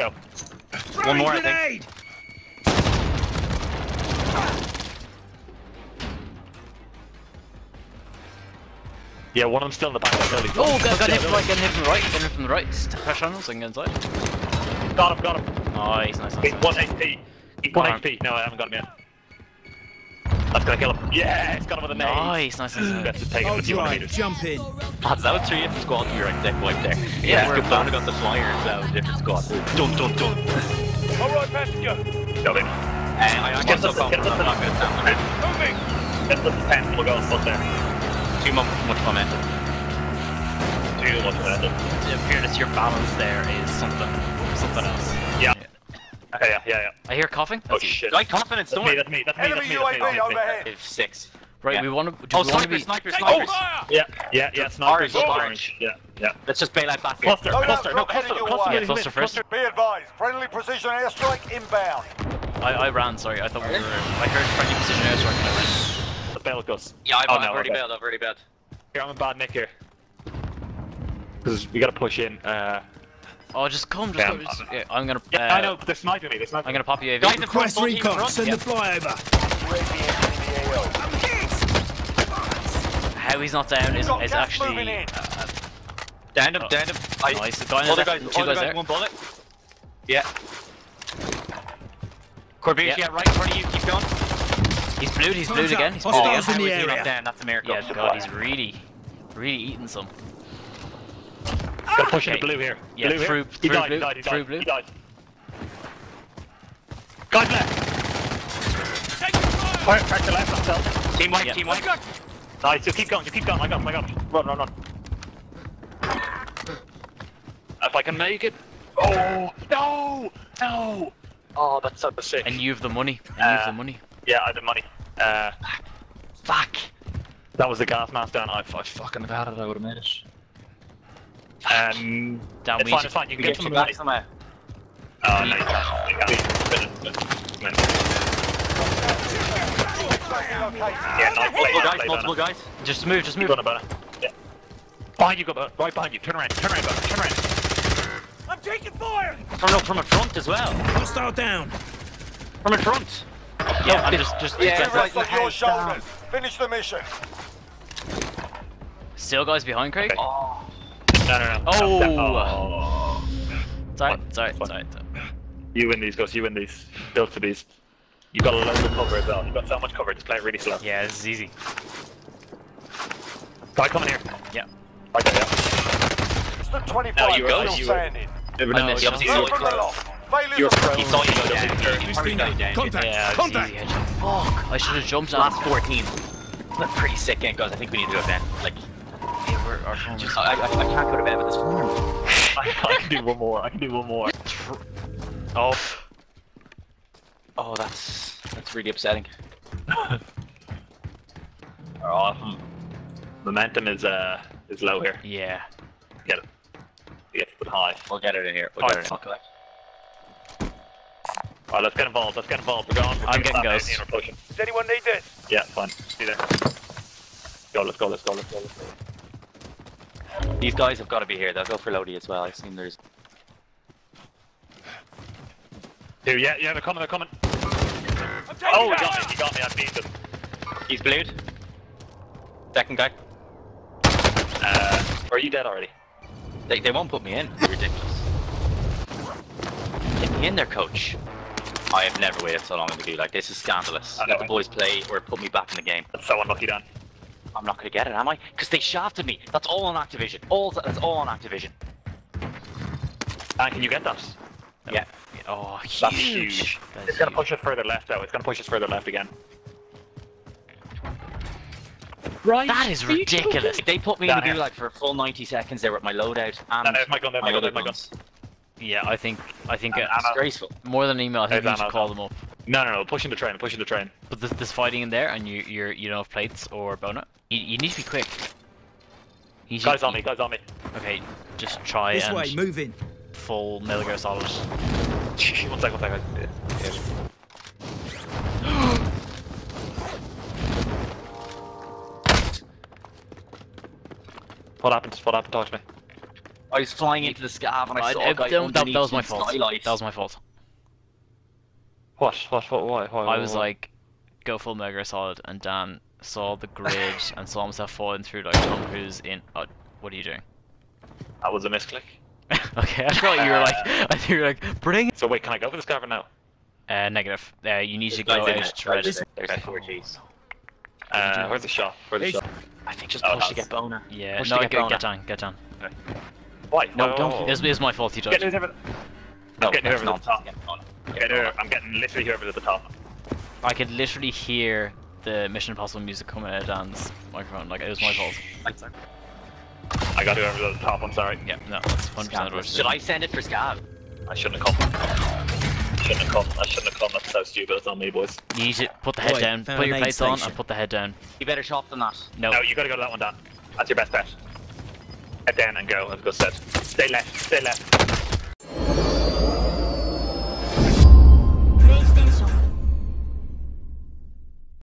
go. One more, I think. Yeah, one of them's still in the back of the building. Oh, got, got hit from the right, getting hit from the right, getting hit from the right. Pressure on him so I can get inside. Got him, got him. Nice, nice, nice. He's nice. one HP. He's one HP. No, I haven't got him yet. That's gonna kill him. Yeah, it's got him with a nade. Nice, nice, nice. nice. Let's take him a Hold few right, jump in. Lads, that was three different squads you were like deck wipe there. Yeah, Yeah, we're good planning on the flyer as well, different squad. Dun dun dun. Alright, passenger. Go in. Uh, I, I'm Get us- get confident I'm not going to stand on it. Moving. Get the pen. We'll go foot there. Too much, much momentum. Too much momentum. In fairness, your balance there is something, something else. Yeah. Okay, yeah, yeah, yeah. I hear coughing. Oh That's you. shit. Like confidence, That's don't me, worry. that's me, that's me, that's Enemy me, that's me, UAV that's me. overhead. If six. Right, Yeah. we want to. Do Oh, we want to snipers, be? snipers, Take snipers. fire. Yeah, yeah, yeah, snipers, Orange, orange. orange. Yeah, yeah. Let's just bail out back here. Cluster, Load cluster, out no, drop cluster, heading your cluster, way. yeah, Cluster first. Be advised, friendly precision airstrike inbound. I, I ran. Sorry, I thought we were. I heard friendly precision airstrike and I ran. The bell goes. Yeah, I've, Oh, I've no, already okay. bailed, I've already bailed. Here, I'm a bad nick here. Because we gotta push in. Uh, Oh, just come, just Yeah, come. Just, yeah, I'm gonna. yeah, uh, I know, they're sniping me, they're sniping I'm gonna pop UAV. Guys Request both recon. front. Send Yeah. the flyover. UAV entering the AO. How he's not down is, is actually. moving. Uh, Down him, Oh. down him. I, nice. The guy on the other left, guys, two guys guys, there. one bullet. Yeah. Corbier, Yeah. yeah. right in front of you, keep going. He's blued. He's blued again. He's Hostiles blued in again. the was he area. not down, that's a miracle. Yeah, God, he's really, really eating some. Gotta push into Okay. blue here. Yeah, blue through- here. He through died, blue, he died, he through died, blue. he died. Guys left! Fire, crack the left, myself. Team wipe, Yeah. team wipe. Nice, you keep going, you keep going, I got him, I got him. Run, run, run. If I can make it. Oh, no! No! Oh, that's such a sick. And you have the money. And you have the Uh, money. Yeah, I have the money. Uh, Fuck. that was the gas mask down. I, I fucking have had it, I would have made it. Um, Damn, it's we fine, it's fine, you can get get you some back somewhere. Oh, no, you can't. You can't. Yeah, nice play, Multiple nice guys, play, multiple guys. Just move. Just Keep move. running, Banner. Yeah. Behind you, go, Banner. right behind you. Turn around, turn around, Banner. turn around. I'm taking fire. From, no, from in front as well. Hostile down. From in front. Yeah, I'm just, just, Yeah, just The rest right, on your heads down. shoulders. Finish the mission. still guys behind Craig. Okay. Oh, No, no, no. Oh. Oh. Sorry, Fine, sorry, fine. sorry. sorry. You win these, Gus. You win these. Built for these. You've got a load of cover as well. You've got so much cover. Just play it really slow. Yeah, this is easy. Guy coming here. Yeah. Okay, yeah. It's the 25 No, you are go, you- standing. Never I know. missed. you obviously saw the it. loft. Failures You're pro. He saw you go down. He probably got you down. Contact. Yeah, Contact. easy. Fuck, I should have jumped on. Last 14. That's pretty sick game, guys. I think we need to go down. Like, Yeah, we're, our phone was- I, I, I can't go to bed with this form. I, I can do one more. I can do one more. Oh, Oh, that's that's really upsetting. Oh, momentum is uh is low here. yeah. Get it. Get it high. We'll get it in here. We'll Alright, get it in. fuck Alright, let's get involved. Let's get involved. We're going. We're I'm getting that ghosts. in, We're. Does anyone need this? Yeah, fine. See you there. Go. Let's go. Let's go. Let's go. Let's go. These guys have got to be here. They'll go for Lodi as well. I've seen there's. Here, yeah, yeah, they're coming. They're coming. I'm Oh, he fire. got me. He got me. I beat him. He's blued. Second guy. Uh, are you dead already? They, they won't put me in. You're ridiculous. Get me in there, coach. I have never waited so long in the queue. Like, this is scandalous. Let the boys play or put me back in the game. That's so unlucky, Dan. I'm not gonna get it, am I? Because they shafted me. That's all on Activision. All that's all on Activision. Dan, can you get that? Yeah. Oh, huge. That's huge. That is It's gonna push us further left, though. It's gonna push us further left again. Right. That is ridiculous. They put me Down in the gulag for a full 90 seconds there at my loadout and No, there's my gun, there's my gun, there's my gun. Yeah, I think I think And uh, ammo. Disgraceful. more than an email. I think There's we should call them up. No, no, no. Pushing the train. Pushing the train. But there's, there's fighting in there, and you you're you don't have plates or bonnet. You, you need to be quick. You need to- Guys on me. Guys on me. Okay, just try This and way. Move in. full Metal Gear Solid. one second. One second. Yeah. What happened? What happened? Talk to me. I was flying into the scav and I I- saw I- a guy that, that was my fault. skylight. That was my fault. What? What? What? Why? Why? I why, was why? like, go full Mega Solid, and Dan saw the grid and saw himself falling through like Tom Cruise in. Oh, what are you doing? that was a misclick. okay, I thought you were like, I thought you were like, bring. it. So wait, can I go for this cover now? Uh, negative. Uh, you need to go out to red. There's Okay. four Gs. Uh, where's the shot? Where's the Hey. shot? I think just Oh, push to get Bona. Yeah, Push no, to get, get Bona. get down, get down. Why? No, Why, don't. why, why? It was, it was my fault you Get dodged. whoever. No, I'm getting that's not at the top. I'm getting, whoever- I'm getting literally whoever's at the top. I could literally hear the Mission Impossible music coming out of Dan's microphone. Like, it was my fault. I got whoever's at the top. I'm sorry. Yeah, no, it's 100% what Should I send it for scav? I shouldn't have come. I Shouldn't have come. I shouldn't have come. That's so stupid. It's on me, boys. You need to put the head Right, down, put your an aid plates on, and put the head down. You better shop than that. No, No, you gotta go to that one, Dan. That's your best bet. Head down and go, as Gus said. Stay left. Stay left.